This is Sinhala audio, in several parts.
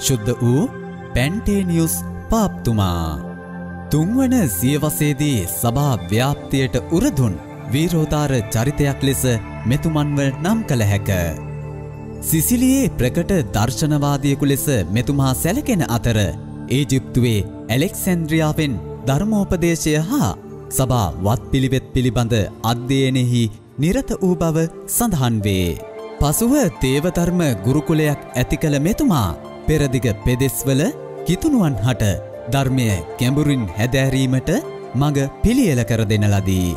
ශුද්ධ වූ පැන්ටේනියුස් පාප්තුමා. තුන්වන සියවසේදී සභා ව්‍යාප්තියට උරදුන් වීරෝධාර චරිතයක් ලෙස මෙතුමන්ව නම් කළ හැක. සිසිලියේ ප්‍රකට දර්ශනවාදියකු ලෙස මෙතුමා සැලකෙන අතර ඒජිප්තුවේ ඇලෙක්සැන්ද්‍රියාවෙන් ධර්මෝපදේශය හා සභා වත් පිළිවෙත් පිළිබඳ අධ්‍යයනෙහි නිරත වූ බව සඳහන් වේ. පසුව දේවධර්ම ගුරුකුලයක් ඇති කළ මෙතුමා පෙරදිග පෙදෙස්වල කිතුනුවන් හට ධර්මය ගැඹුරින් හැදෑරීමට මඟ පිළියල කර දෙන ලදී.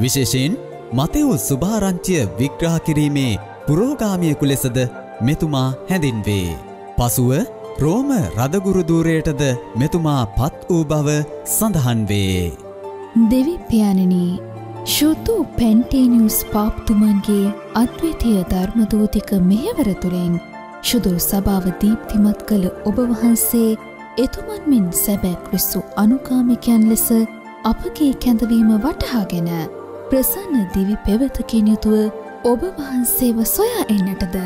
විශේෂයෙන් මතෙව් සුභාරංචිය විග්‍රහ කිරීමේ පුරෝගාමියකු ලෙසද මෙතුමා හැඳින්වේ. පසුව රෝම රදගුරුදූරයටද මෙතුමා පත් වූ බව සඳහන් වේ. දෙවිප්‍යානනී ශුතු පැන්ටේනියුස් පාප්තුමන්ගේ අද්විතිය ධර්මදූතික මෙහෙවර තුළින් ශුදු සභාව දීප්තිමත් කළ ඔබ වහන්සේ එතුමන් මෙන් සැබැක් විස්සු අනුකාමිකයන් ලෙස අපගේ කැඳවීම වටහාගෙන ප්‍රසන්න දිවි පෙවතකින් යුතුව ඔබ වහන්සේව සොයා එන්නටද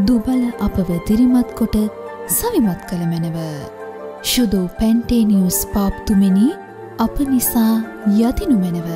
දුබල අපව දිරිමත් කොට සවිමත් කළ මැනව. ශුදෝ පැන්ටේනියුස් පාප්තුමිනි අප නිසා යතිනු මැනව.